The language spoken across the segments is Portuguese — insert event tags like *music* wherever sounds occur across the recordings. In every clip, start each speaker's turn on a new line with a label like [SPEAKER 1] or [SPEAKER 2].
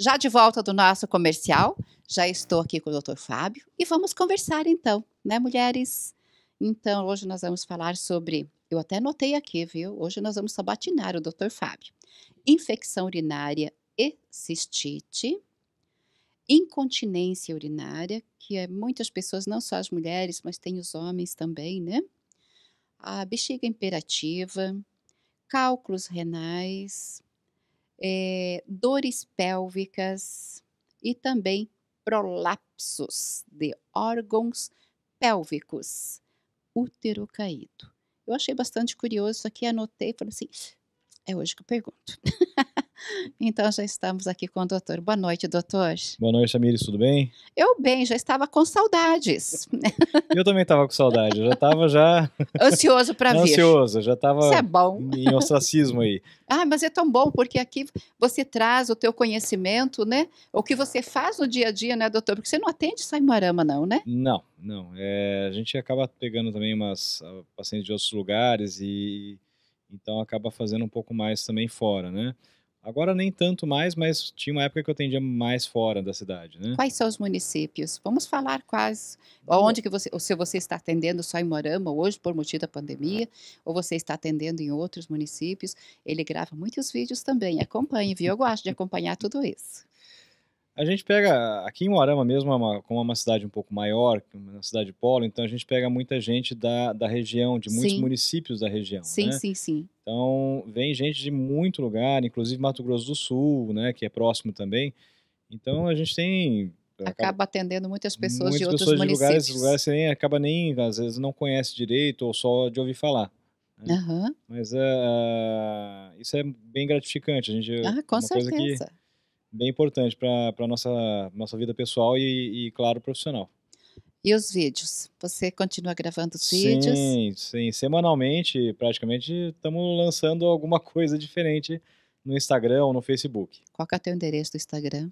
[SPEAKER 1] já de volta do nosso comercial, já estou aqui com o Dr. Fábio e vamos conversar então, né, mulheres? Então, hoje nós vamos falar sobre, eu até notei aqui, viu? Hoje nós vamos sabatinar o Dr. Fábio. Infecção urinária e cistite, incontinência urinária, que é muitas pessoas, não só as mulheres, mas tem os homens também, né? A bexiga imperativa, cálculos renais, é, dores pélvicas e também prolapsos de órgãos pélvicos, útero caído. Eu achei bastante curioso aqui, anotei, falei assim, é hoje que eu pergunto. *laughs* então já estamos aqui com o doutor. Boa noite, doutor.
[SPEAKER 2] Boa noite, Amires, tudo bem?
[SPEAKER 1] Eu bem, já estava com saudades. *laughs*
[SPEAKER 2] eu também estava com saudade, eu já estava já... *laughs*
[SPEAKER 1] Ansioso para vir.
[SPEAKER 2] Ansioso, já estava
[SPEAKER 1] Isso é bom.
[SPEAKER 2] em ostracismo aí. *laughs*
[SPEAKER 1] ah, mas é tão bom, porque aqui você traz o teu conhecimento, né? O que você faz no dia a dia, né, doutor? Porque você não atende só em Moarama, não, né?
[SPEAKER 2] Não, não. É, a gente acaba pegando também umas uh, pacientes de outros lugares e então acaba fazendo um pouco mais também fora, né? Agora nem tanto mais, mas tinha uma época que eu atendia mais fora da cidade, né?
[SPEAKER 1] Quais são os municípios? Vamos falar quais, onde que você, ou se você está atendendo só em Morama hoje por motivo da pandemia, ou você está atendendo em outros municípios. Ele grava muitos vídeos também, acompanhe, viu? Eu gosto de acompanhar tudo isso.
[SPEAKER 2] A gente pega, aqui em Moarama mesmo, é uma, como é uma cidade um pouco maior, uma cidade polo, então a gente pega muita gente da, da região, de muitos
[SPEAKER 1] Sim.
[SPEAKER 2] municípios da região.
[SPEAKER 1] Sim,
[SPEAKER 2] né?
[SPEAKER 1] sim, sim.
[SPEAKER 2] Então vem gente de muito lugar, inclusive Mato Grosso do Sul, né, que é próximo também. Então a gente tem
[SPEAKER 1] Acaba atendendo muitas pessoas de
[SPEAKER 2] muitas
[SPEAKER 1] outros
[SPEAKER 2] pessoas de lugares,
[SPEAKER 1] municípios.
[SPEAKER 2] lugares que você nem, acaba nem, às vezes não conhece direito ou só de ouvir falar. né?
[SPEAKER 1] Aham.
[SPEAKER 2] Mas é, isso é bem gratificante. A gente,
[SPEAKER 1] Ah, com
[SPEAKER 2] uma coisa que
[SPEAKER 1] certeza.
[SPEAKER 2] Bem importante para a nossa, nossa vida pessoal e, e, claro, profissional.
[SPEAKER 1] E os vídeos? Você continua gravando os vídeos?
[SPEAKER 2] Sim, sim. Semanalmente, praticamente, estamos lançando alguma *laughs* coisa diferente no Instagram ou no Facebook.
[SPEAKER 1] Qual que é o teu endereço do Instagram?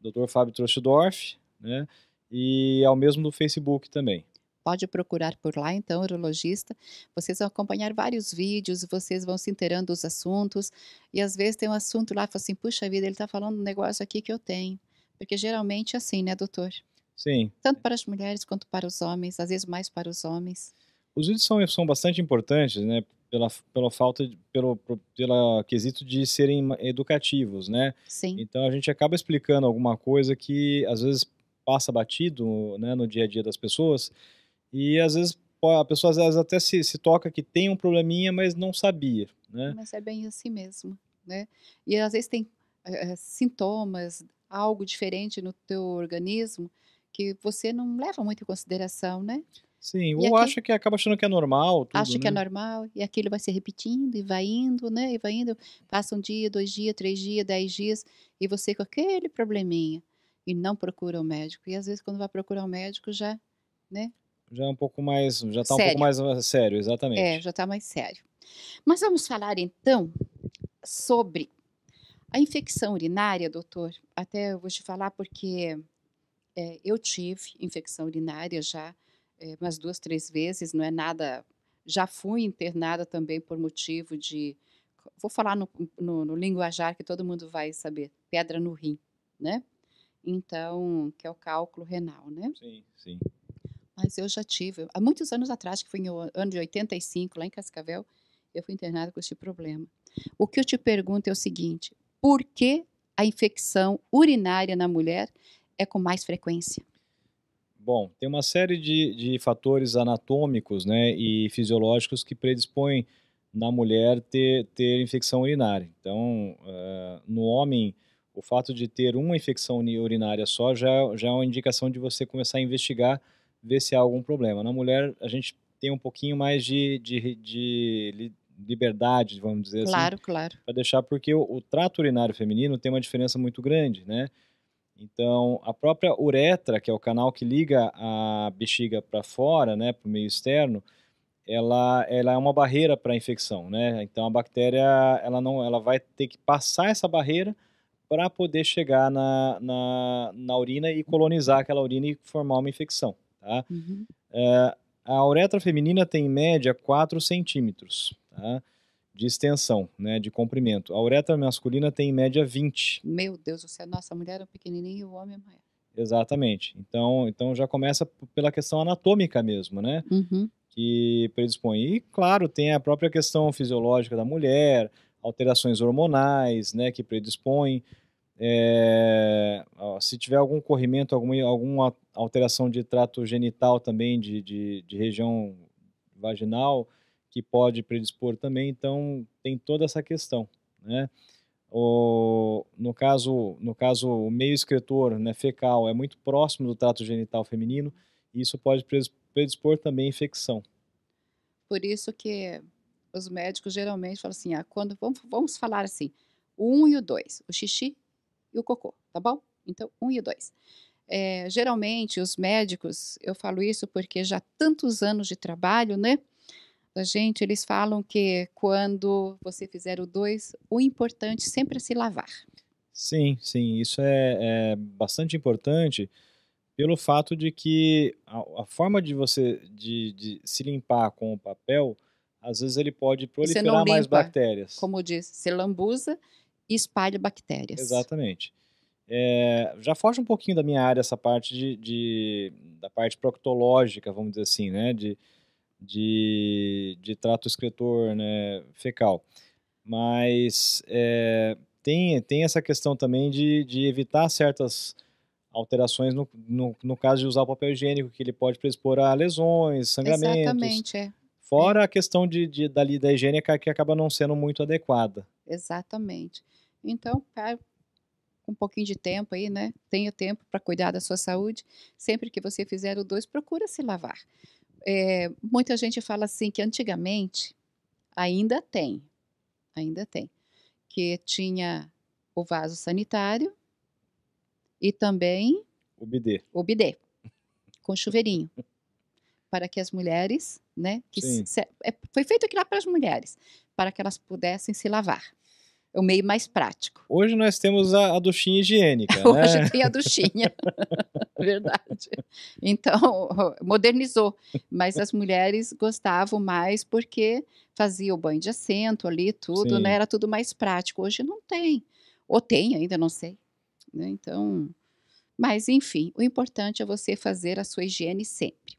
[SPEAKER 2] Dr. Fábio Trostdorf, né? E é o mesmo do Facebook também.
[SPEAKER 1] Pode procurar por lá, então, urologista. Vocês vão acompanhar vários vídeos, vocês vão se inteirando dos assuntos. E às vezes tem um assunto lá, fala assim, puxa vida, ele está falando um negócio aqui que eu tenho. Porque geralmente é assim, né, doutor?
[SPEAKER 2] Sim.
[SPEAKER 1] Tanto para as mulheres quanto para os homens, às vezes mais para os homens.
[SPEAKER 2] Os vídeos são, são bastante importantes, né? Pela, pela falta, de, pelo pela quesito de serem educativos, né?
[SPEAKER 1] Sim.
[SPEAKER 2] Então a gente acaba explicando alguma coisa que às vezes passa batido né, no dia a dia das pessoas e às vezes a pessoa às vezes até se, se toca que tem um probleminha, mas não sabia, né?
[SPEAKER 1] Mas é bem assim mesmo, né? E às vezes tem eh, sintomas, algo diferente no teu organismo que você não leva muito em consideração, né?
[SPEAKER 2] Sim,
[SPEAKER 1] E
[SPEAKER 2] ou
[SPEAKER 1] aqui-
[SPEAKER 2] acha que acaba achando que é normal, tudo,
[SPEAKER 1] Acha que é
[SPEAKER 2] né?
[SPEAKER 1] normal e aquilo vai se repetindo e vai indo, né? E vai indo, passa um dia, dois dias, três dias, dez dias e você com aquele probleminha e não procura o médico. E às vezes quando vai procurar o médico já, né?
[SPEAKER 2] Já é um pouco mais, já tá um
[SPEAKER 1] Sério.
[SPEAKER 2] pouco mais uh, sério, exatamente.
[SPEAKER 1] É, já está mais sério. Mas vamos falar então sobre a infecção urinária, doutor. Até eu vou te falar porque é, eu tive infecção urinária já é, umas duas, três vezes, não é nada. Já fui internada também por motivo de. Vou falar no, no, no linguajar que todo mundo vai saber: pedra no rim, né? Então, que é o cálculo renal, né?
[SPEAKER 2] Sim, sim.
[SPEAKER 1] Mas eu já tive, há muitos anos atrás, que foi no ano de 85, lá em Cascavel, eu fui internada com esse problema. O que eu te pergunto é o seguinte: por que a infecção urinária na mulher é com mais frequência?
[SPEAKER 2] Bom, tem uma série de, de fatores anatômicos né, e fisiológicos que predispõem na mulher ter, ter infecção urinária. Então, uh, no homem, o fato de ter uma infecção urinária só já, já é uma indicação de você começar a investigar, ver se há algum problema. Na mulher, a gente tem um pouquinho mais de, de, de liberdade, vamos dizer
[SPEAKER 1] claro,
[SPEAKER 2] assim.
[SPEAKER 1] Claro,
[SPEAKER 2] Para deixar, porque o, o trato urinário feminino tem uma diferença muito grande, né? Então, a própria uretra, que é o canal que liga a bexiga para fora, né, para o meio externo, ela, ela é uma barreira para a infecção, né? Então, a bactéria, ela não, ela vai ter que passar essa barreira para poder chegar na, na, na, urina e colonizar aquela urina e formar uma infecção, tá?
[SPEAKER 1] Uhum.
[SPEAKER 2] É, a uretra feminina tem em média 4 centímetros, tá? de extensão, né, de comprimento. A uretra masculina tem em média 20.
[SPEAKER 1] Meu Deus do céu, nossa, a mulher é pequenininha e o homem é maior.
[SPEAKER 2] Exatamente. Então, então já começa pela questão anatômica mesmo, né?
[SPEAKER 1] Uhum.
[SPEAKER 2] Que predispõe. E, claro, tem a própria questão fisiológica da mulher, alterações hormonais, né, que predispõem. É, se tiver algum corrimento, alguma, alguma alteração de trato genital também, de, de, de região vaginal, que pode predispor também, então tem toda essa questão, né? O, no caso, no caso, o meio excretor, né, fecal, é muito próximo do trato genital feminino, e isso pode predispor também infecção.
[SPEAKER 1] Por isso que os médicos geralmente falam assim, ah, quando vamos, vamos falar assim, o 1 um e o 2, o xixi e o cocô, tá bom? Então, 1 um e o 2. É, geralmente, os médicos, eu falo isso porque já tantos anos de trabalho, né? da gente, eles falam que quando você fizer o dois, o importante sempre é se lavar.
[SPEAKER 2] Sim, sim, isso é, é bastante importante pelo fato de que a, a forma de você de, de, se limpar com o papel, às vezes ele pode proliferar limpa, mais bactérias.
[SPEAKER 1] Como diz, você lambuza e espalha bactérias.
[SPEAKER 2] Exatamente. É, já foge um pouquinho da minha área essa parte de, de, da parte proctológica, vamos dizer assim, né? De, de, de trato excretor né, fecal. Mas é, tem, tem essa questão também de, de evitar certas alterações no, no, no, caso de usar o papel higiênico, que ele pode predispor a lesões, sangramentos.
[SPEAKER 1] Exatamente, é.
[SPEAKER 2] Fora é. a questão de, de, dali da higiene que acaba não sendo muito adequada.
[SPEAKER 1] Exatamente. Então, com um pouquinho de tempo aí, né? Tenha tempo para cuidar da sua saúde. Sempre que você fizer o dois, procura se lavar. É, muita gente fala assim que antigamente ainda tem, ainda tem, que tinha o vaso sanitário e também
[SPEAKER 2] o bidê,
[SPEAKER 1] o bidê com chuveirinho para que as mulheres, né, que se, é, foi feito aquilo lá para as mulheres, para que elas pudessem se lavar o meio mais prático.
[SPEAKER 2] Hoje nós temos a, a duchinha higiênica. *laughs*
[SPEAKER 1] Hoje
[SPEAKER 2] né?
[SPEAKER 1] tem a duchinha, *laughs* verdade. Então, *laughs* modernizou, mas as mulheres gostavam mais porque fazia o banho de assento ali, tudo, né? Era tudo mais prático. Hoje não tem. Ou tem ainda, não sei. Né? Então, mas enfim, o importante é você fazer a sua higiene sempre.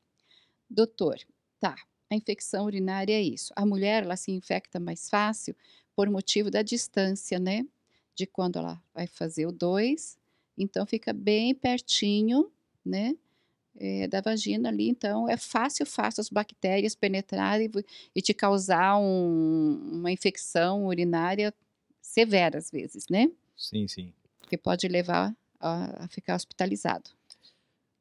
[SPEAKER 1] Doutor, tá, a infecção urinária é isso. A mulher, ela se infecta mais fácil por motivo da distância, né? De quando ela vai fazer o 2, então fica bem pertinho, né? É, da vagina ali, então é fácil, fácil as bactérias penetrarem e, e te causar um, uma infecção urinária severa às vezes, né?
[SPEAKER 2] Sim, sim.
[SPEAKER 1] Que pode levar a, a ficar hospitalizado.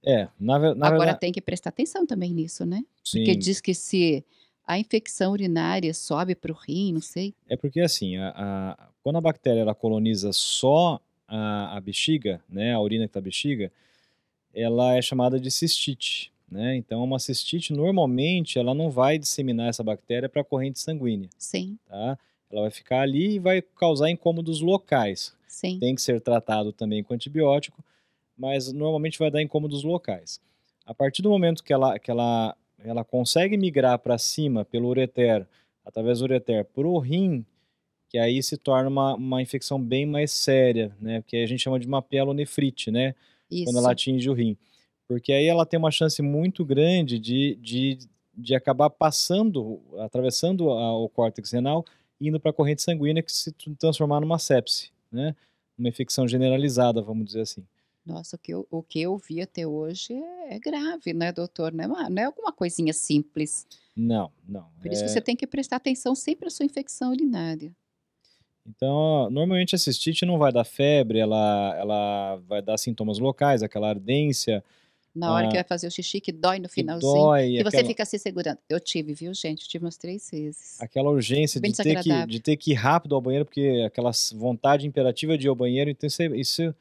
[SPEAKER 2] É, na, na
[SPEAKER 1] Agora
[SPEAKER 2] verdade...
[SPEAKER 1] tem que prestar atenção também nisso, né?
[SPEAKER 2] Sim.
[SPEAKER 1] Porque diz que se a infecção urinária sobe para o rim, não sei.
[SPEAKER 2] É porque assim, a, a, quando a bactéria ela coloniza só a, a bexiga, né, a urina que está bexiga, ela é chamada de cistite. Né? Então, uma cistite, normalmente, ela não vai disseminar essa bactéria para a corrente sanguínea.
[SPEAKER 1] Sim.
[SPEAKER 2] Tá? Ela vai ficar ali e vai causar incômodos locais.
[SPEAKER 1] Sim.
[SPEAKER 2] Tem que ser tratado também com antibiótico, mas normalmente vai dar incômodos locais. A partir do momento que ela, que ela ela consegue migrar para cima pelo ureter, através do ureter, para o rim, que aí se torna uma, uma infecção bem mais séria, né? Que a gente chama de uma pielonefrite, né?
[SPEAKER 1] Isso.
[SPEAKER 2] Quando ela atinge o rim. Porque aí ela tem uma chance muito grande de, de, de acabar passando, atravessando a, o córtex renal, indo para a corrente sanguínea que se transformar numa sepse, né? Uma infecção generalizada, vamos dizer assim.
[SPEAKER 1] Nossa, o que eu, o que eu vi até hoje é, é grave, né, doutor? Não é, não é alguma coisinha simples.
[SPEAKER 2] Não, não.
[SPEAKER 1] Por isso que você é tem que prestar atenção sempre à sua infecção urinária.
[SPEAKER 2] Então, normalmente a cistite não vai dar febre, ela, ela vai dar sintomas locais, aquela ardência.
[SPEAKER 1] Na hora que ah, vai fazer o xixi, que dói no finalzinho.
[SPEAKER 2] dói,
[SPEAKER 1] que você
[SPEAKER 2] aquela-
[SPEAKER 1] fica se segurando. Eu tive, viu, gente? Eu tive umas três vezes.
[SPEAKER 2] aquela urgência
[SPEAKER 1] Bem
[SPEAKER 2] de ter, que, de ter que ir rápido ao banheiro, porque aquela vontade imperativa de ir ao banheiro, então isso é, isso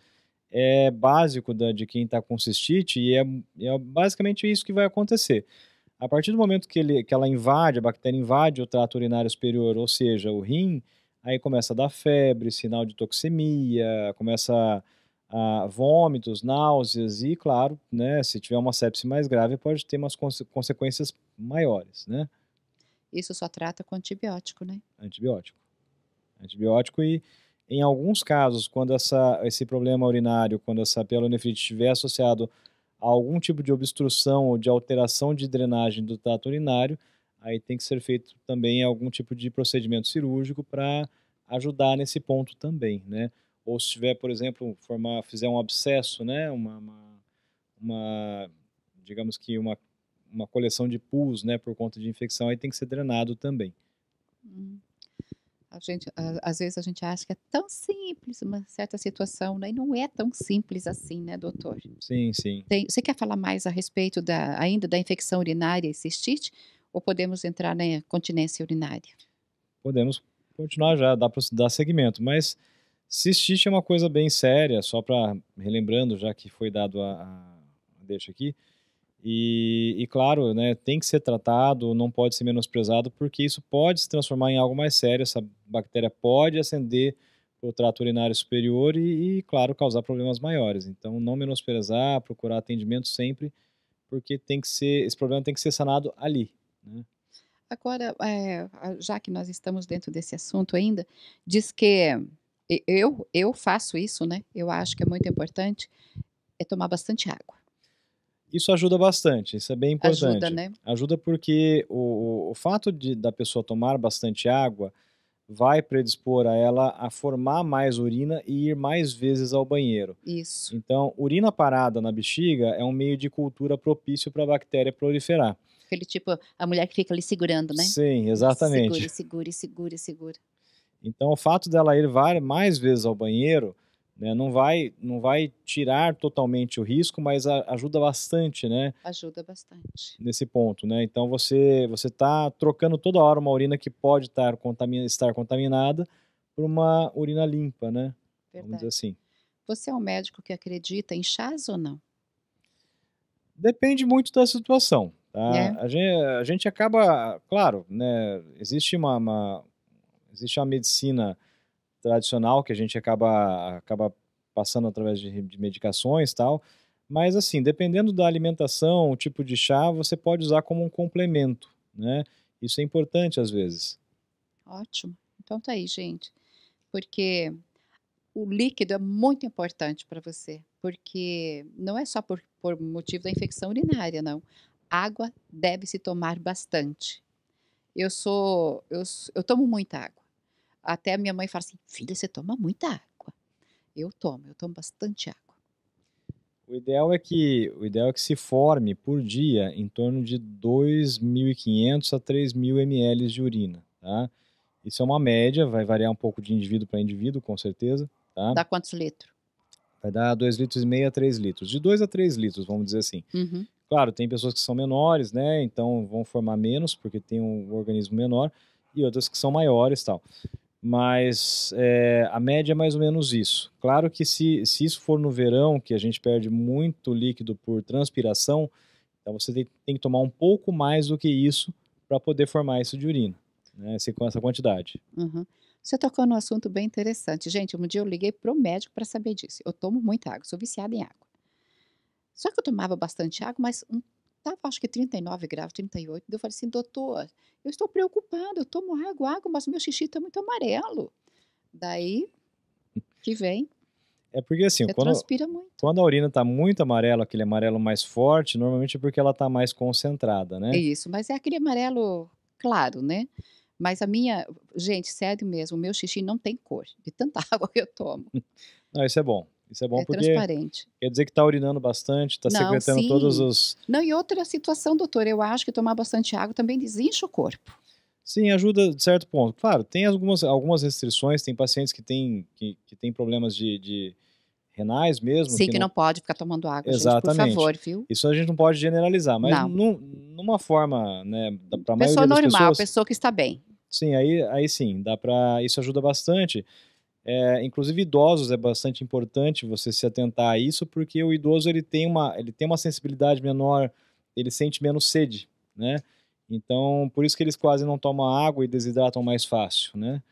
[SPEAKER 2] é básico da- de quem está com cistite e é, é basicamente isso que vai acontecer. A partir do momento que, ele, que ela invade, a bactéria invade o trato urinário superior, ou seja, o rim, aí começa a dar febre, sinal de toxemia, começa a vômitos, náuseas e, claro, né, se tiver uma sepse mais grave, pode ter umas conse- consequências maiores, né?
[SPEAKER 1] Isso só trata com antibiótico, né?
[SPEAKER 2] Antibiótico. Antibiótico e, em alguns casos, quando essa, esse problema urinário, quando essa pielonefrite estiver associado a algum tipo de obstrução ou de alteração de drenagem do trato urinário, aí tem que ser feito também algum tipo de procedimento cirúrgico para ajudar nesse ponto também, né? Ou se tiver, por exemplo, formar, fizer um abscesso, né? Uma, uma, uma digamos que uma, uma coleção de pus, né? Por conta de infecção, aí tem que ser drenado também.
[SPEAKER 1] Hum. A gente, a, às vezes a gente acha que é tão simples uma certa situação, né? E não é tão simples assim, né, doutor?
[SPEAKER 2] Sim, sim.
[SPEAKER 1] Tem, você quer falar mais a respeito da, ainda da infecção urinária e cistite? Ou podemos entrar na continência urinária?
[SPEAKER 2] Podemos continuar já, dá para dar segmento, mas cistite é uma coisa bem séria, só para relembrando, já que foi dado a, a deixa aqui, e, e, claro, né, tem que ser tratado, não pode ser menosprezado, porque isso pode se transformar em algo mais sério. Essa bactéria pode ascender para o trato urinário superior e, e, claro, causar problemas maiores. Então, não menosprezar, procurar atendimento sempre, porque tem que ser, esse problema tem que ser sanado ali. Né?
[SPEAKER 1] Agora, é, já que nós estamos dentro desse assunto ainda, diz que eu, eu faço isso, né? Eu acho que é muito importante, é tomar bastante água.
[SPEAKER 2] Isso ajuda bastante, isso é bem importante.
[SPEAKER 1] Ajuda, né?
[SPEAKER 2] Ajuda porque o, o fato de, da pessoa tomar bastante água vai predispor a ela a formar mais urina e ir mais vezes ao banheiro.
[SPEAKER 1] Isso.
[SPEAKER 2] Então, urina parada na bexiga é um meio de cultura propício para a bactéria proliferar.
[SPEAKER 1] Aquele tipo, a mulher que fica ali segurando, né?
[SPEAKER 2] Sim, exatamente.
[SPEAKER 1] Segura, segura, segura, segura.
[SPEAKER 2] Então, o fato dela ir mais vezes ao banheiro né? Não, vai, não vai tirar totalmente o risco, mas a, ajuda bastante, né?
[SPEAKER 1] Ajuda bastante.
[SPEAKER 2] Nesse ponto, né? Então você você está trocando toda hora uma urina que pode estar, contamina, estar contaminada por uma urina limpa, né?
[SPEAKER 1] Verdade.
[SPEAKER 2] Vamos dizer assim.
[SPEAKER 1] Você é um médico que acredita em chás ou não?
[SPEAKER 2] Depende muito da situação. Tá?
[SPEAKER 1] É.
[SPEAKER 2] A, gente, a gente acaba, claro, né? Existe uma, uma existe uma medicina tradicional que a gente acaba, acaba passando através de, de medicações tal. Mas assim, dependendo da alimentação, o tipo de chá, você pode usar como um complemento, né? Isso é importante às vezes.
[SPEAKER 1] Ótimo. Então tá aí, gente. Porque o líquido é muito importante para você, porque não é só por, por motivo da infecção urinária, não. Água deve se tomar bastante. Eu sou, eu, eu tomo muita água. Até a minha mãe fala assim: filha, você toma muita água. Eu tomo, eu tomo bastante água.
[SPEAKER 2] O ideal é que o ideal é que se forme por dia em torno de 2.500 a 3.000 ml de urina, tá? Isso é uma média, vai variar um pouco de indivíduo para indivíduo, com certeza, tá?
[SPEAKER 1] Dá quantos litros?
[SPEAKER 2] Vai dar 2 litros e meio a 3 litros, de 2 a 3 litros, vamos dizer assim.
[SPEAKER 1] Uhum.
[SPEAKER 2] Claro, tem pessoas que são menores, né? Então vão formar menos porque tem um organismo menor e outras que são maiores, tal mas é, a média é mais ou menos isso. Claro que se, se isso for no verão, que a gente perde muito líquido por transpiração, então você tem, tem que tomar um pouco mais do que isso para poder formar isso de urina, né, com essa quantidade.
[SPEAKER 1] Uhum. Você tocou num assunto bem interessante. Gente, um dia eu liguei para o médico para saber disso. Eu tomo muita água, sou viciada em água. Só que eu tomava bastante água, mas um Estava acho que 39 graus, 38. Eu falei assim, doutor, eu estou preocupada, eu tomo água, água, mas meu xixi está muito amarelo. Daí que vem.
[SPEAKER 2] É porque assim, quando, quando a urina está muito amarela, aquele amarelo mais forte, normalmente é porque ela está mais concentrada, né?
[SPEAKER 1] Isso, mas é aquele amarelo claro, né? Mas a minha, gente, sério mesmo, o meu xixi não tem cor, de tanta *laughs* água que eu tomo.
[SPEAKER 2] Não, isso é bom. Isso é bom
[SPEAKER 1] é
[SPEAKER 2] porque
[SPEAKER 1] transparente.
[SPEAKER 2] quer dizer que está urinando bastante, está
[SPEAKER 1] Não,
[SPEAKER 2] secretando
[SPEAKER 1] sim.
[SPEAKER 2] todos os.
[SPEAKER 1] Não, e outra situação, doutor, eu acho que tomar bastante água também desincha o corpo.
[SPEAKER 2] Sim, ajuda de certo ponto. Claro, tem algumas, algumas restrições, tem pacientes que têm, que, que têm problemas de, de renais mesmo.
[SPEAKER 1] Sim, que, não... pode ficar tomando água,
[SPEAKER 2] Exatamente.
[SPEAKER 1] gente, por favor, viu?
[SPEAKER 2] Isso a gente não pode generalizar, mas
[SPEAKER 1] Não.
[SPEAKER 2] num- numa forma, né, para a maioria
[SPEAKER 1] Pessoa
[SPEAKER 2] das
[SPEAKER 1] normal,
[SPEAKER 2] pessoas,
[SPEAKER 1] pessoa que está bem.
[SPEAKER 2] sim, aí, aí sim, dá para isso ajuda bastante. É, inclusive idosos é bastante importante você se atentar a isso, porque o idoso ele tem uma, ele tem uma sensibilidade menor, ele sente menos sede, né? Então, por isso que eles quase não tomam água e desidratam mais fácil, né?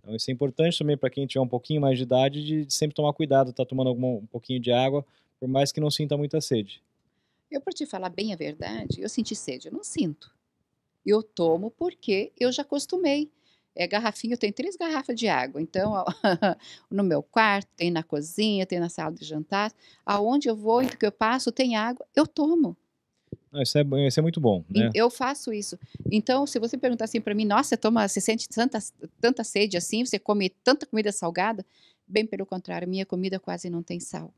[SPEAKER 2] Então, isso é importante também para quem tiver um pouquinho mais de idade, de sempre tomar cuidado, tá tomando algum, um pouquinho de água, por mais que não sinta muita sede.
[SPEAKER 1] Eu, para te falar bem a verdade, eu senti sede, eu não sinto. Eu tomo porque eu já acostumei. É garrafinha, eu tenho 3 garrafas de água, então *laughs* no meu quarto, tem na cozinha, tem na sala de jantar, aonde eu vou, que eu passo, tem água, eu tomo.
[SPEAKER 2] Não, isso é, isso é muito bom, né?
[SPEAKER 1] Eu faço isso. Então, se você perguntar assim para mim, nossa, você toma, você sente tanta, tanta sede assim, você come tanta comida salgada? Bem pelo contrário, minha comida quase não tem sal.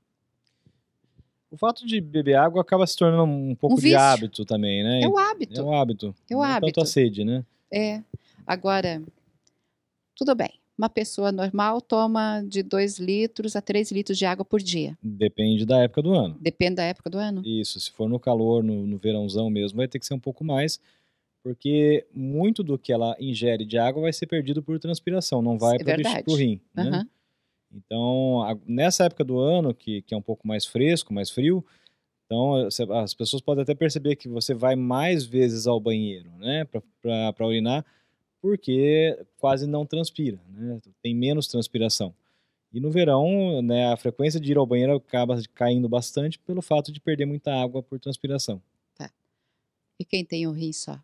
[SPEAKER 2] O fato de beber água acaba se tornando um pouco
[SPEAKER 1] Um
[SPEAKER 2] de hábito também, né?
[SPEAKER 1] É o hábito.
[SPEAKER 2] É o hábito.
[SPEAKER 1] É o
[SPEAKER 2] Não
[SPEAKER 1] hábito.
[SPEAKER 2] tanto a sede, né?
[SPEAKER 1] É. Agora, tudo bem. Uma pessoa normal toma de 2 litros a 3 litros de água por dia.
[SPEAKER 2] Depende da época do ano.
[SPEAKER 1] Depende da época do ano.
[SPEAKER 2] Isso, se for no calor, no, no verãozão mesmo, vai ter que ser um pouco mais, porque muito do que ela ingere de água vai ser perdido por transpiração, não vai
[SPEAKER 1] É
[SPEAKER 2] para o rim, né?
[SPEAKER 1] Aham.
[SPEAKER 2] Então, a- nessa época do ano, que, que é um pouco mais fresco, mais frio, então as pessoas podem até perceber que você vai mais vezes ao banheiro, né, para urinar, porque quase não transpira, né, tem menos transpiração. E no verão, né, a frequência de ir ao banheiro acaba caindo bastante pelo fato de perder muita água por transpiração.
[SPEAKER 1] E quem tem um rim só?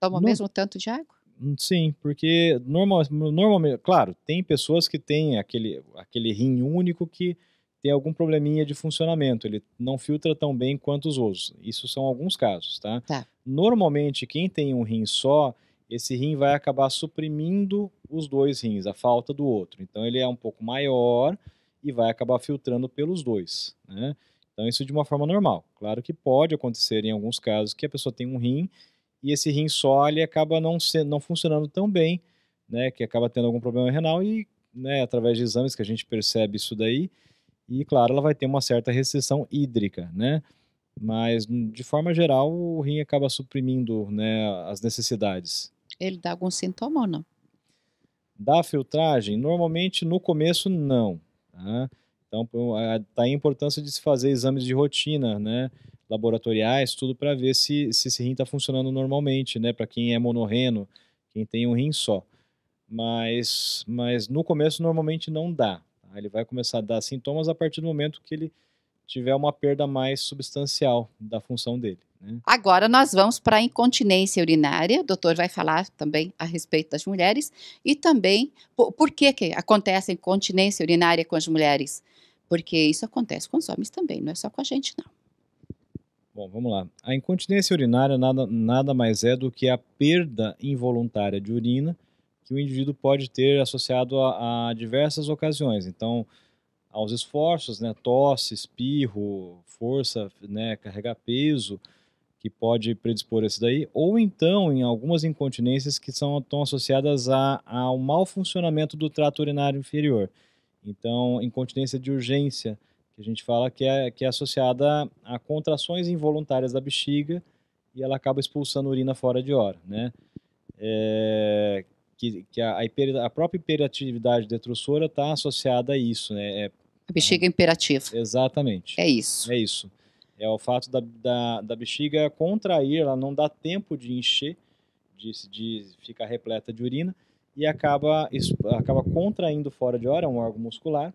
[SPEAKER 1] Toma o
[SPEAKER 2] Não-
[SPEAKER 1] mesmo tanto de água?
[SPEAKER 2] Hum, Sim, porque normal, normalmente, claro, tem pessoas que têm aquele, aquele rim único que tem algum probleminha de funcionamento, ele não filtra tão bem quanto os outros. Isso são alguns casos, tá?
[SPEAKER 1] Tá.
[SPEAKER 2] Normalmente, quem tem um rim só, esse rim vai acabar suprimindo os dois rins, a falta do outro. Então, ele é um pouco maior e vai acabar filtrando pelos dois, né? Então, isso de uma forma normal. Claro que pode acontecer em alguns casos que a pessoa tem um rim e esse rim só ele acaba não, se- não funcionando tão bem, né, que acaba tendo algum problema renal e, né, através de exames que a gente percebe isso daí, e claro, ela vai ter uma certa restrição hídrica, né, mas de forma geral o rim acaba suprimindo, né, as necessidades.
[SPEAKER 1] Ele dá algum sintoma ou não?
[SPEAKER 2] Da filtragem, normalmente no começo não, tá? Então tá aí a importância de se fazer exames de rotina, né, laboratoriais, tudo para ver se, se esse rim está funcionando normalmente, né, para quem é monorreno, quem tem um rim só. Mas, mas no começo normalmente não dá. tá? Ele vai começar a dar sintomas a partir do momento que ele tiver uma perda mais substancial da função dele. Né?
[SPEAKER 1] Agora nós vamos para a incontinência urinária. O doutor vai falar também a respeito das mulheres e também por, por que, que acontece a incontinência urinária com as mulheres. Porque isso acontece com os homens também, não é só com a gente, não.
[SPEAKER 2] Bom, vamos lá. A incontinência urinária nada, nada mais é do que a perda involuntária de urina que o indivíduo pode ter associado a, a diversas ocasiões. Então, aos esforços, né, tosse, espirro, força, né, carregar peso, que pode predispor isso daí, ou então em algumas incontinências que são estão associadas a, ao mau funcionamento do trato urinário inferior. Então, incontinência de urgência, que a gente fala que é, que é associada a contrações involuntárias da bexiga e ela acaba expulsando urina fora de hora, né? É, que, que a, a, a própria hiperatividade detrusora está associada a isso, né? É,
[SPEAKER 1] A bexiga imperativa.
[SPEAKER 2] exatamente.
[SPEAKER 1] É isso.
[SPEAKER 2] É isso. É o fato da, da, da bexiga contrair, ela não dá tempo de encher, de, de ficar repleta de urina, e acaba, acaba contraindo fora de hora, é um órgão muscular,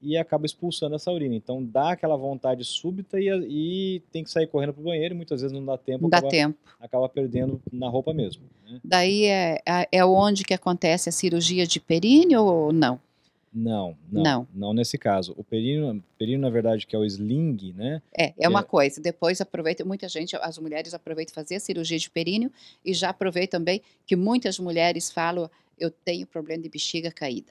[SPEAKER 2] e acaba expulsando essa urina. Então dá aquela vontade súbita e, e tem que sair correndo para o banheiro, e muitas vezes não dá tempo,
[SPEAKER 1] Não dá
[SPEAKER 2] acaba,
[SPEAKER 1] tempo.
[SPEAKER 2] acaba perdendo na roupa mesmo. né?
[SPEAKER 1] Daí é, é- é onde que acontece a cirurgia de períneo ou não?
[SPEAKER 2] Não, não,
[SPEAKER 1] Não.
[SPEAKER 2] não, nesse caso. O períneo, períneo, na verdade, que é o sling, né?
[SPEAKER 1] É, é uma
[SPEAKER 2] É.
[SPEAKER 1] coisa. Depois aproveita, muita gente, as mulheres aproveitam fazer a cirurgia de períneo e já aproveitam também que muitas mulheres falam, eu tenho problema de bexiga caída.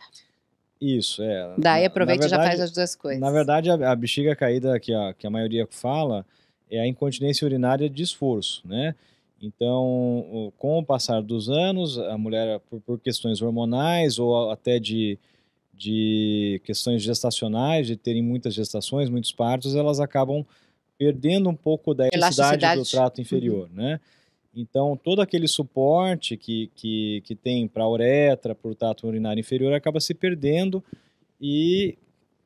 [SPEAKER 2] Isso, é.
[SPEAKER 1] Daí aproveita
[SPEAKER 2] na
[SPEAKER 1] e já faz
[SPEAKER 2] verdade-
[SPEAKER 1] as duas coisas.
[SPEAKER 2] Na verdade, a, a bexiga caída que a, que a maioria fala é a incontinência urinária de esforço, né? Então, com o passar dos anos, a mulher, por, por questões hormonais ou até de, de questões gestacionais, de terem muitas gestações, muitos partos, elas acabam perdendo um pouco da elasticidade do
[SPEAKER 1] Elasticidade.
[SPEAKER 2] trato inferior, né? Então, todo aquele suporte que, que, que tem para a uretra, para o trato urinário inferior, acaba se perdendo e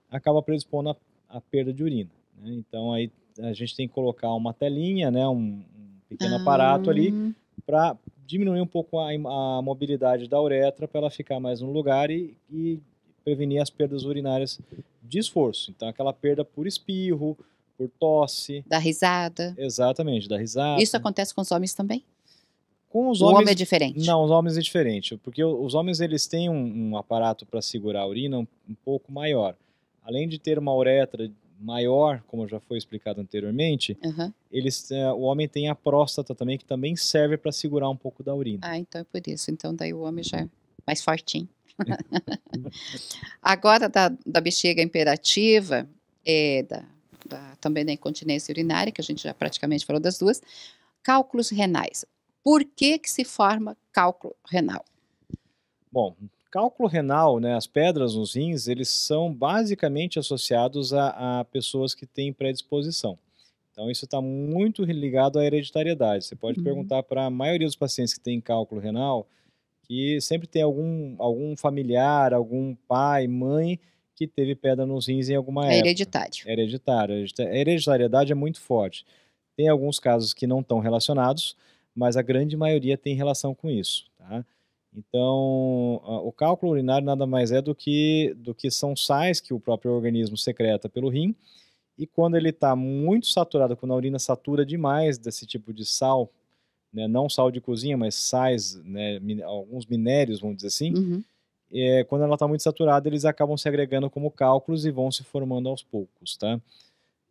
[SPEAKER 2] acaba predispondo a, a perda de urina. né? Então, aí a gente tem que colocar uma telinha, né, um, um pequeno aparato ali,
[SPEAKER 1] Ah,
[SPEAKER 2] para diminuir um pouco a, a mobilidade da uretra, para ela ficar mais no lugar e, e prevenir as perdas urinárias de esforço. Então, aquela perda por espirro, por tosse,
[SPEAKER 1] Dá risada.
[SPEAKER 2] exatamente, da risada.
[SPEAKER 1] Isso acontece com os homens também?
[SPEAKER 2] Com os
[SPEAKER 1] o
[SPEAKER 2] homens,
[SPEAKER 1] homem é diferente?
[SPEAKER 2] Não, os homens é diferente, porque os homens eles têm um, um aparato para segurar a urina um, um, pouco maior. Além de ter uma uretra maior, como já foi explicado anteriormente,
[SPEAKER 1] uhum.
[SPEAKER 2] eles, uh, o homem tem a próstata também, que também serve para segurar um pouco da urina.
[SPEAKER 1] Ah, então é por isso. Então daí o homem já é mais fortinho. *laughs* Agora, da, da bexiga imperativa, é, da, da, também da incontinência urinária, que a gente já praticamente falou das duas, cálculos renais. Por que, que se forma cálculo renal?
[SPEAKER 2] Bom, cálculo renal, né, as pedras nos rins, eles são basicamente associados a, a pessoas que têm predisposição. Então, isso está muito ligado à hereditariedade. Você pode uhum. perguntar para a maioria dos pacientes que têm cálculo renal, que sempre tem algum, algum familiar, algum pai, mãe que teve pedra nos rins em alguma
[SPEAKER 1] é
[SPEAKER 2] época.
[SPEAKER 1] Hereditário.
[SPEAKER 2] É hereditário. A hereditariedade é muito forte. Tem alguns casos que não estão relacionados, mas a grande maioria tem relação com isso. Tá? Então, o cálculo urinário nada mais é do que, do que são sais que o próprio organismo secreta pelo rim, e quando ele está muito saturado, quando a urina satura demais desse tipo de sal, né, não sal de cozinha, mas sais, né, min alguns minérios, vamos dizer assim,
[SPEAKER 1] uhum.
[SPEAKER 2] É, quando ela está muito saturada, eles acabam se agregando como cálculos e vão se formando aos poucos, tá?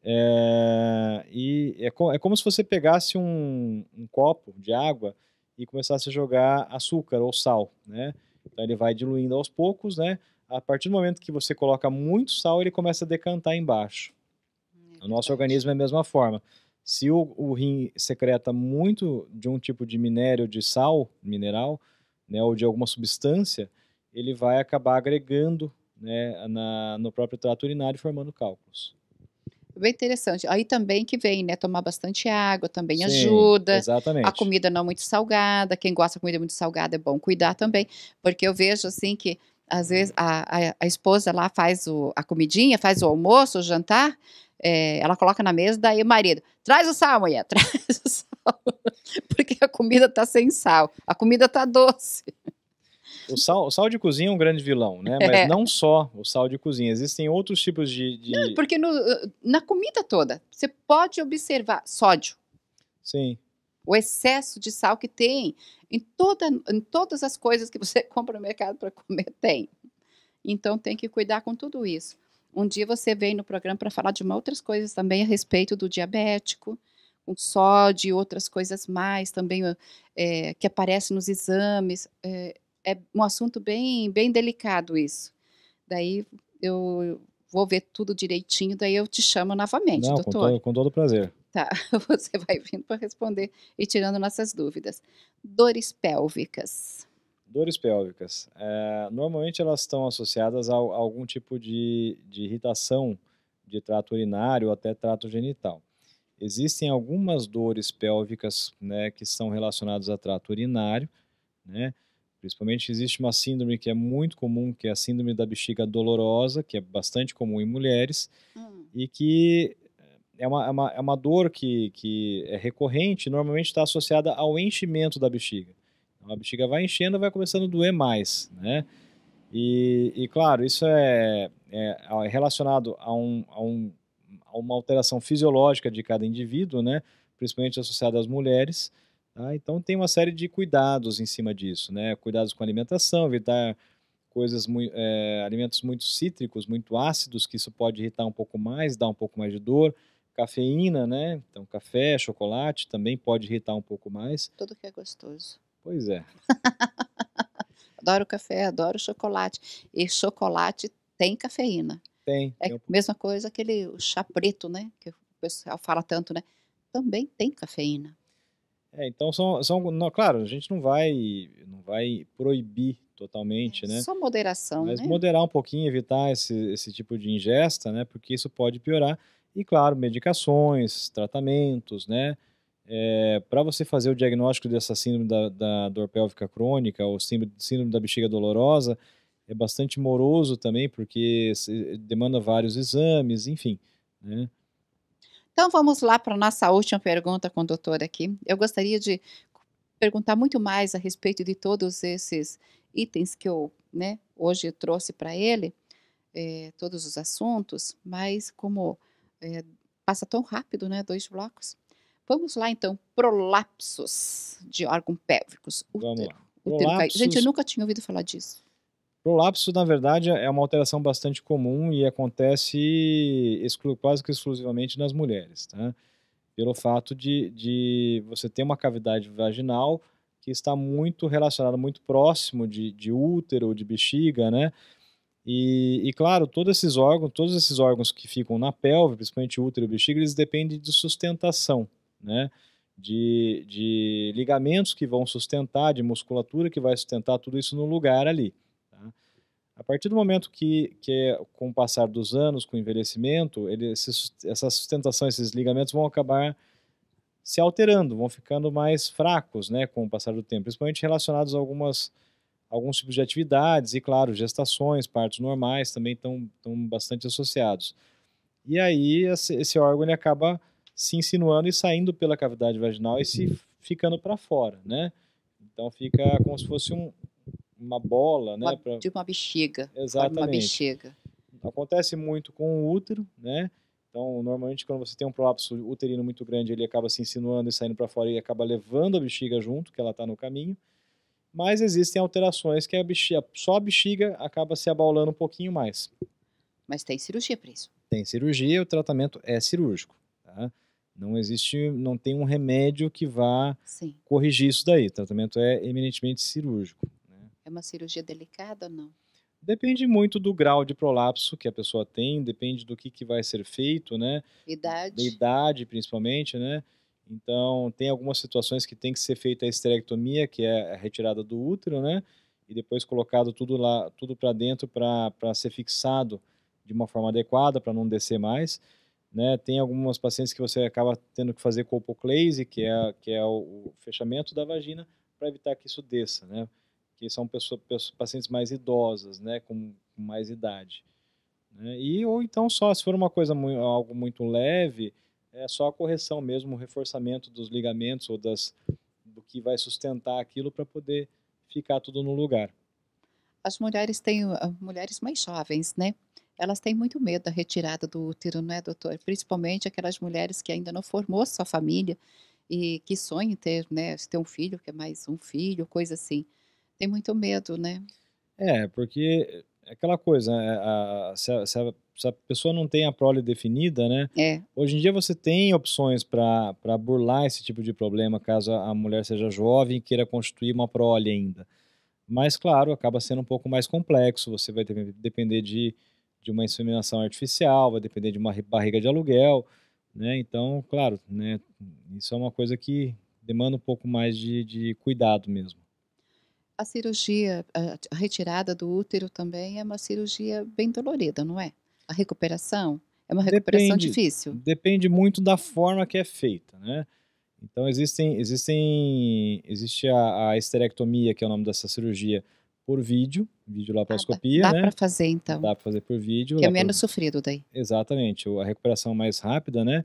[SPEAKER 2] É, e é, co é, como se você pegasse um, um, copo de água e começasse a jogar açúcar ou sal, né? Então ele vai diluindo aos poucos, né? A partir do momento que você coloca muito sal, ele começa a decantar embaixo. É o nosso organismo é a mesma forma. Se o, o, rim secreta muito de um tipo de minério, de sal, mineral, né, ou de alguma substância, ele vai acabar agregando né, na, no próprio trato urinário, formando cálculos.
[SPEAKER 1] Bem interessante. Aí também que vem, né? Tomar bastante água também
[SPEAKER 2] Sim,
[SPEAKER 1] ajuda.
[SPEAKER 2] Exatamente.
[SPEAKER 1] A comida não muito salgada. Quem gosta de comida muito salgada é bom cuidar também. Porque eu vejo assim que às vezes a, a, a esposa lá faz o, a comidinha, faz o almoço, o jantar, é, ela coloca na mesa, daí o marido, traz o sal, mulher, *laughs* traz o sal. *laughs* Porque a comida tá sem sal, a comida tá doce.
[SPEAKER 2] O sal, o sal de cozinha é um grande vilão, né? Mas é. não só o sal de cozinha, existem outros tipos de. de...
[SPEAKER 1] Não, porque no, na comida toda, você pode observar sódio.
[SPEAKER 2] Sim.
[SPEAKER 1] O excesso de sal que tem em, toda, em todas as coisas que você *laughs* compra no mercado para comer, tem. Então tem que cuidar com tudo isso. Um dia você vem no programa para falar de uma outras coisas também a respeito do diabético, com sódio e outras coisas mais também é, que aparecem nos exames. É, é um assunto bem, bem delicado isso. Daí eu vou ver tudo direitinho, daí eu te chamo novamente,
[SPEAKER 2] Não,
[SPEAKER 1] doutor.
[SPEAKER 2] Com todo, com todo prazer.
[SPEAKER 1] Tá, *laughs* você vai vindo para responder e tirando nossas dúvidas. Dores pélvicas.
[SPEAKER 2] Dores pélvicas. É, normalmente elas estão associadas a, a algum tipo de, de irritação de trato urinário ou até trato genital. Existem algumas dores pélvicas né, que são relacionadas a trato urinário, né? Principalmente existe uma síndrome que é muito comum, que é a síndrome da bexiga dolorosa, que é bastante comum em mulheres,
[SPEAKER 1] hum.
[SPEAKER 2] e que é uma, é uma, é uma dor que, que é recorrente, normalmente está associada ao enchimento da bexiga. Então, a bexiga vai enchendo vai começando a doer mais, né? E, e claro, isso é, é, é relacionado a, um, a, um, a uma alteração fisiológica de cada indivíduo, né? Principalmente associada às mulheres, Tá? Então tem uma série de cuidados em cima disso, né? Cuidados com a alimentação, evitar coisas é, alimentos muito cítricos, muito ácidos, que isso pode irritar um pouco mais, dar um pouco mais de dor. Cafeína, né? Então café, chocolate também pode irritar um pouco mais.
[SPEAKER 1] Tudo que é gostoso.
[SPEAKER 2] Pois é. *laughs*
[SPEAKER 1] adoro café, adoro chocolate. E chocolate tem cafeína.
[SPEAKER 2] Tem.
[SPEAKER 1] É
[SPEAKER 2] tem um...
[SPEAKER 1] mesma coisa aquele chá preto, né? Que o pessoal fala tanto, né? Também tem cafeína.
[SPEAKER 2] É, então são, são não, claro, a gente não vai não vai proibir totalmente,
[SPEAKER 1] é,
[SPEAKER 2] né?
[SPEAKER 1] Só moderação,
[SPEAKER 2] Mas
[SPEAKER 1] né?
[SPEAKER 2] moderar um pouquinho, evitar esse, esse tipo de ingesta, né? Porque isso pode piorar. E claro, medicações, tratamentos, né? É, para você fazer o diagnóstico dessa síndrome da, da dor pélvica crônica ou síndrome, síndrome da bexiga dolorosa é bastante moroso também, porque demanda vários exames, enfim, né?
[SPEAKER 1] Então vamos lá para a nossa última pergunta com o doutor aqui. Eu gostaria de perguntar muito mais a respeito de todos esses itens que eu, né, hoje trouxe para ele, é, todos os assuntos, mas como é, passa tão rápido, né, dois blocos, Vamos lá então, prolapsos de órgãos pélvicos.
[SPEAKER 2] Vamos
[SPEAKER 1] Útero.
[SPEAKER 2] lá.
[SPEAKER 1] útero caído. Gente, eu
[SPEAKER 2] Prolapsos-
[SPEAKER 1] nunca tinha ouvido falar disso.
[SPEAKER 2] Prolapso, na verdade, é uma alteração bastante comum e acontece quase que exclusivamente nas mulheres, tá? Pelo fato de, de você ter uma cavidade vaginal que está muito relacionada, muito próximo de, de útero, de bexiga, né? E, e, claro, todos esses órgãos, todos esses órgãos que ficam na pelve, principalmente útero e bexiga, eles dependem de sustentação, né? De, de ligamentos que vão sustentar, de musculatura que vai sustentar tudo isso no lugar ali. A partir do momento que, que é, com o passar dos anos, com o envelhecimento, ele, esse essa sustentação, esses ligamentos vão acabar se alterando, vão ficando mais fracos, né, com o passar do tempo, principalmente relacionados a algumas alguns tipos de atividades e, claro, gestações, partos normais também estão estão bastante associados. E aí esse, esse órgão ele acaba se insinuando e saindo pela cavidade vaginal e se ficando para fora, né? Então fica como se fosse um, uma bola, né?
[SPEAKER 1] Uma-
[SPEAKER 2] pra-
[SPEAKER 1] De uma bexiga. forma Uma
[SPEAKER 2] Exatamente.
[SPEAKER 1] bexiga.
[SPEAKER 2] Acontece muito com o útero, né? Então, normalmente, quando você tem um prolapso uterino muito grande, ele acaba se insinuando e saindo para fora e acaba levando a bexiga junto, que ela está no caminho. Mas existem alterações que a bexiga, só a bexiga acaba se abaulando um pouquinho mais.
[SPEAKER 1] Mas tem cirurgia para isso.
[SPEAKER 2] Tem cirurgia, o tratamento é cirúrgico, tá? Não existe, não tem um remédio que vá
[SPEAKER 1] Sim.
[SPEAKER 2] corrigir isso daí. O tratamento é eminentemente cirúrgico.
[SPEAKER 1] É uma cirurgia delicada ou não?
[SPEAKER 2] Depende muito do grau de prolapso que a pessoa tem, depende do que, que vai ser feito, né?
[SPEAKER 1] Idade?
[SPEAKER 2] da idade principalmente, né? Então, tem algumas situações que tem que ser feita a esterectomia, que é a retirada do útero, né? E depois colocado tudo lá, tudo para dentro para ser fixado de uma forma adequada, para não descer mais, né? Tem algumas pacientes que você acaba tendo que fazer colpoclase, que é, que é o, o fechamento da vagina, para evitar que isso desça, né? Que são pessoas, pacientes mais idosas, né? Com, mais idade. Né? E, ou então só, se for uma coisa, algo muito leve, é só a correção mesmo, o reforçamento dos ligamentos ou das, do que vai sustentar aquilo para poder ficar tudo no lugar.
[SPEAKER 1] As mulheres têm, ah, mulheres mais jovens, né? Elas têm muito medo da retirada do útero, não é, doutor? Principalmente aquelas mulheres que ainda não formou sua família e que sonham ter, né, ter um filho, que é mais um filho, coisa assim. Tem muito medo, né?
[SPEAKER 2] É, porque é aquela coisa, é, a- se, a, se a- se a pessoa não tem a prole definida, né?
[SPEAKER 1] É,
[SPEAKER 2] Hoje em dia você tem opções para burlar esse tipo de problema caso a mulher seja jovem e queira constituir uma prole ainda. Mas, claro, acaba sendo um pouco mais complexo. Você vai ter- depender de, de uma inseminação artificial, vai depender de uma barriga de aluguel, né? Então, claro, né? Isso é uma coisa que demanda um pouco mais de, de cuidado mesmo.
[SPEAKER 1] A cirurgia, a retirada do útero também é uma cirurgia bem dolorida, não é? A recuperação é uma recuperação
[SPEAKER 2] Depende.
[SPEAKER 1] difícil.
[SPEAKER 2] Depende muito da forma que é feita, né? Então existem, existem, existe a, a esterectomia, que é o nome dessa cirurgia, por vídeo, videolaparoscopia,
[SPEAKER 1] dá
[SPEAKER 2] né?
[SPEAKER 1] para fazer então,
[SPEAKER 2] Dá para fazer por vídeo.
[SPEAKER 1] que é
[SPEAKER 2] dá
[SPEAKER 1] menos sofrido daí.
[SPEAKER 2] Exatamente, a recuperação mais rápida, né?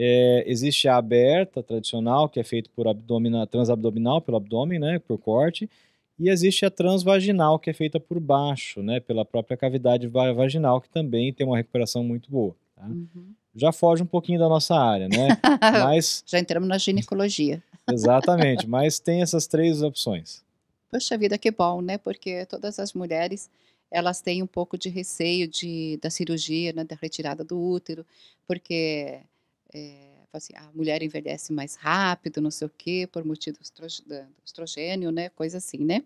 [SPEAKER 2] É, existe a aberta tradicional, que é feita por abdomina, transabdominal, pelo abdômen, né? Por corte. E existe a transvaginal, que é feita por baixo, né? Pela própria cavidade va- vaginal, que também tem uma recuperação muito boa. tá?
[SPEAKER 1] Uhum.
[SPEAKER 2] Já foge um pouquinho da nossa área, né? *laughs* Mas,
[SPEAKER 1] Já entramos na ginecologia. *laughs*
[SPEAKER 2] exatamente, mas tem essas três opções.
[SPEAKER 1] Poxa vida, que bom, né? Porque todas as mulheres, elas têm um pouco de receio de, da cirurgia, né? Da retirada do útero, porque é, assim, a mulher envelhece mais rápido, não sei o quê, por motivo do estrogênio, né? Coisa assim, né?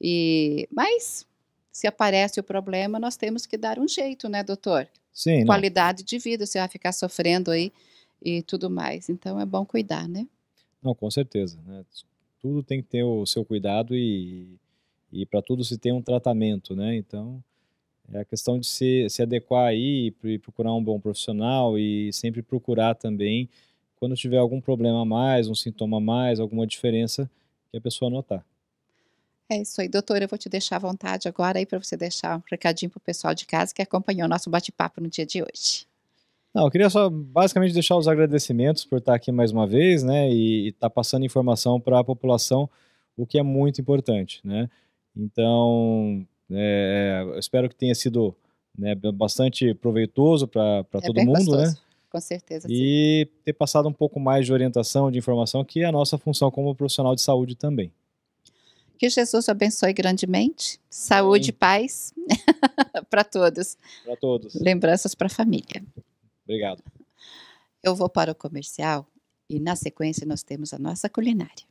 [SPEAKER 1] E, mas, se aparece o problema, nós temos que dar um jeito, né, doutor?
[SPEAKER 2] Sim,
[SPEAKER 1] Qualidade de vida, você vai ficar sofrendo aí e tudo mais. Então, é bom cuidar, né?
[SPEAKER 2] não, com certeza. Né? Tudo tem que ter o seu cuidado e, e para tudo se tem um tratamento, né? Então, é a questão de se, se adequar aí e procurar um bom profissional e sempre procurar também quando tiver algum problema a mais, um sintoma a mais, alguma diferença que a pessoa notar.
[SPEAKER 1] É isso aí, doutora. Eu vou te deixar à vontade agora aí para você deixar um recadinho para o pessoal de casa que acompanhou o nosso bate-papo no dia de hoje.
[SPEAKER 2] Não, eu queria só basicamente deixar os agradecimentos por estar aqui mais uma vez, né, e estar passando informação para a população, o que é muito importante, né. Então, é, eu espero que tenha sido né, bastante proveitoso para
[SPEAKER 1] É
[SPEAKER 2] todo mundo, né.
[SPEAKER 1] gostoso. Com certeza, sim.
[SPEAKER 2] E ter passado um pouco mais de orientação, de informação, que é a nossa função como profissional de saúde também.
[SPEAKER 1] Que Jesus abençoe grandemente. Saúde e paz *laughs* para todos.
[SPEAKER 2] Para todos.
[SPEAKER 1] Lembranças para a família.
[SPEAKER 2] Obrigado.
[SPEAKER 1] Eu vou para o comercial e na sequência nós temos a nossa culinária.